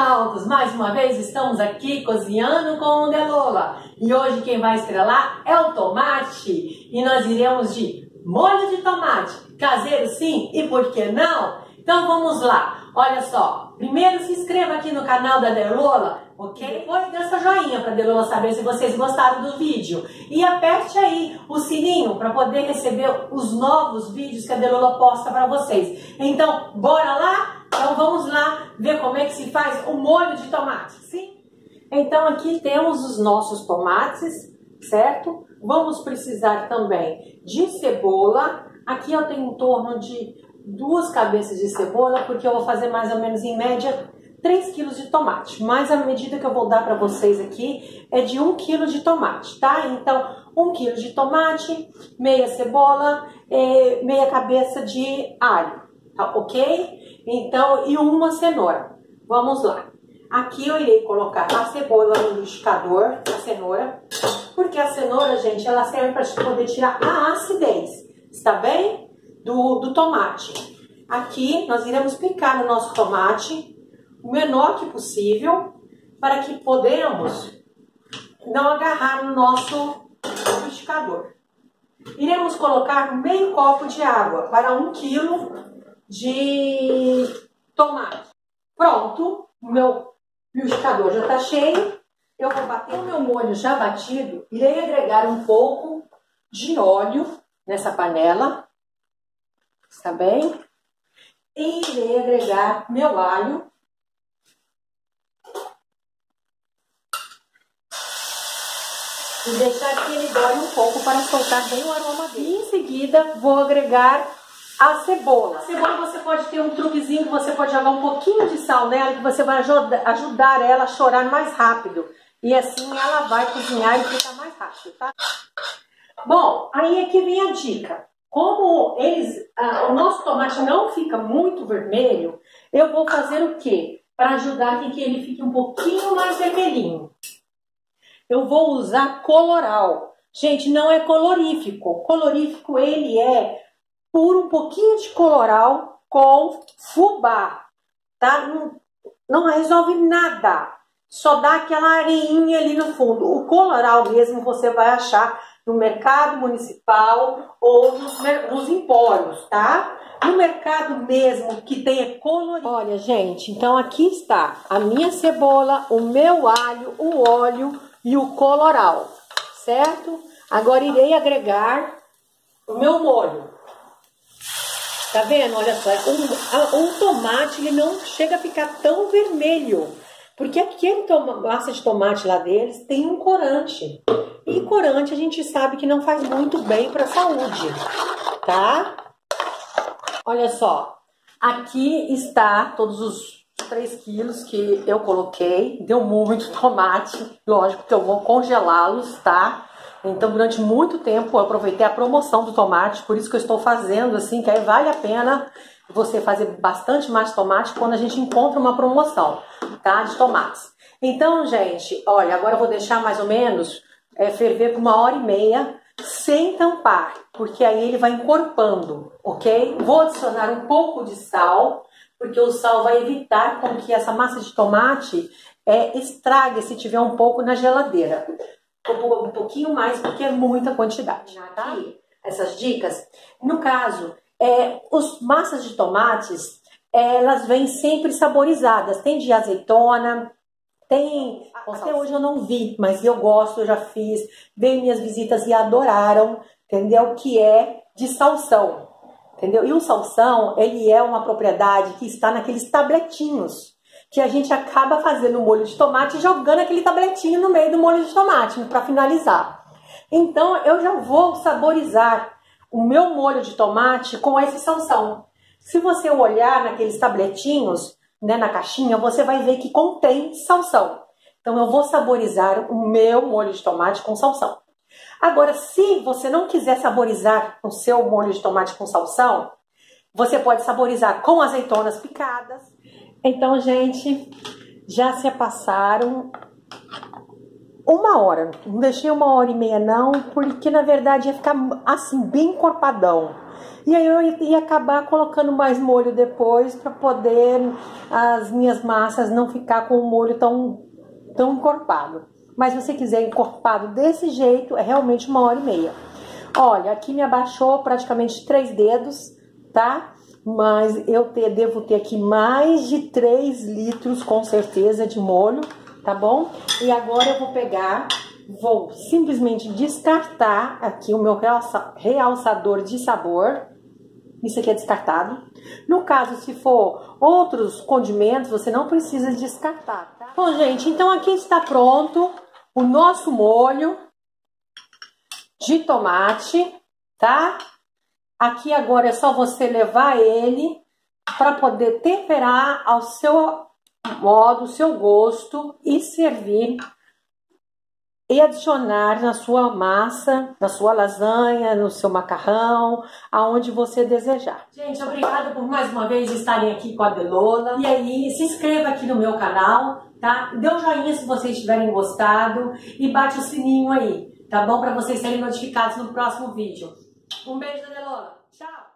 internautas! Mais uma vez estamos aqui cozinhando com o Delola. E hoje quem vai estrelar é o tomate. E nós iremos de molho de tomate. Caseiro sim, e por que não? Então vamos lá. Olha só, primeiro se inscreva aqui no canal da Delola, ok? Depois dê seu joinha para Delola saber se vocês gostaram do vídeo. E aperte aí o sininho para poder receber os novos vídeos que a Delola posta para vocês. Então, bora lá? Então vamos lá ver como é que se faz o molho de tomate, sim? Então aqui temos os nossos tomates, certo? Vamos precisar também de cebola. Aqui eu tenho em torno de duas cabeças de cebola, porque eu vou fazer mais ou menos em média 3 quilos de tomate. Mas a medida que eu vou dar para vocês aqui é de 1 quilo de tomate, tá? Então, 1 quilo de tomate, meia cebola, eh, meia cabeça de alho, tá ok? Então, e uma cenoura. Vamos lá. Aqui eu irei colocar a cebola no liquidificador, a cenoura, porque a cenoura, gente, ela serve para poder tirar a acidez, está bem? Do, do tomate. Aqui nós iremos picar o nosso tomate o menor que possível, para que podemos não agarrar no nosso liquidificador. Iremos colocar meio copo de água para um quilo de tomate. Pronto, o meu liquidificador já está cheio. Eu vou bater o meu molho já batido. Irei agregar um pouco de óleo nessa panela. Está bem? E irei agregar meu alho. E deixar que ele dore um pouco para soltar bem o aroma dele. E em seguida vou agregar a cebola. A cebola você pode ter um truquezinho que você pode jogar um pouquinho de sal nela que você vai ajudar ela a chorar mais rápido. E assim ela vai cozinhar e ficar mais rápido, tá? Bom, aí é que vem a dica. Como eles, ah, o nosso tomate não fica muito vermelho, eu vou fazer o quê? Para ajudar que ele fique um pouquinho mais vermelhinho. Eu vou usar coloral. Gente, não é colorífico. Colorífico ele é por um pouquinho de coloral com fubá, tá? Não, não resolve nada, só dá aquela areinha ali no fundo. O coloral mesmo você vai achar no mercado municipal ou nos, nos empórios, tá? No mercado mesmo que tenha colorido. Olha, gente, então aqui está a minha cebola, o meu alho, o óleo e o coloral, certo? Agora irei agregar o meu molho. Tá vendo? Olha só, o, tomate ele não chega a ficar tão vermelho. Porque aquele massa de tomate lá deles tem um corante. E corante a gente sabe que não faz muito bem para a saúde, tá? Olha só, aqui está todos os 3 quilos que eu coloquei. Deu muito tomate, lógico que eu vou congelá-los, tá? Então, durante muito tempo, eu aproveitei a promoção do tomate, por isso que eu estou fazendo assim, que aí vale a pena você fazer bastante mais tomate quando a gente encontra uma promoção, tá? De tomates. Então, gente, olha, agora eu vou deixar mais ou menos é, ferver por uma hora e meia, sem tampar, porque aí ele vai encorpando, ok? Vou adicionar um pouco de sal, porque o sal vai evitar com que essa massa de tomate é, estrague se tiver um pouco na geladeira um pouquinho mais porque é muita quantidade, tá? essas dicas. No caso, é, os massas de tomates, elas vêm sempre saborizadas. Tem de azeitona, tem. Até hoje eu não vi, mas eu gosto, eu já fiz. Veio minhas visitas e adoraram, entendeu? Que é de salsão, entendeu? E o salsão, ele é uma propriedade que está naqueles tabletinhos que a gente acaba fazendo molho de tomate e jogando aquele tabletinho no meio do molho de tomate para finalizar. Então eu já vou saborizar o meu molho de tomate com esse salsão. Se você olhar naqueles tabletinhos, né, na caixinha, você vai ver que contém salsão. Então eu vou saborizar o meu molho de tomate com salsão. Agora, se você não quiser saborizar o seu molho de tomate com salsão, você pode saborizar com azeitonas picadas, então, gente, já se passaram uma hora. Não deixei uma hora e meia, não, porque na verdade ia ficar assim, bem encorpadão. E aí eu ia acabar colocando mais molho depois para poder as minhas massas não ficar com o molho tão, tão encorpado. Mas se você quiser encorpado desse jeito, é realmente uma hora e meia. Olha, aqui me abaixou praticamente três dedos, tá? Mas eu te, devo ter aqui mais de 3 litros, com certeza, de molho, tá bom? E agora eu vou pegar, vou simplesmente descartar aqui o meu realça, realçador de sabor. Isso aqui é descartado. No caso, se for outros condimentos, você não precisa descartar, tá? Bom, gente, então aqui está pronto o nosso molho de tomate, tá? Aqui agora é só você levar ele para poder temperar ao seu modo, seu gosto e servir e adicionar na sua massa, na sua lasanha, no seu macarrão, aonde você desejar. Gente, obrigada por mais uma vez estarem aqui com a Delola. E aí, se inscreva aqui no meu canal, tá? Dê um joinha se vocês tiverem gostado e bate o sininho aí, tá bom? Para vocês serem notificados no próximo vídeo. Um beijo da Delola. Tchau!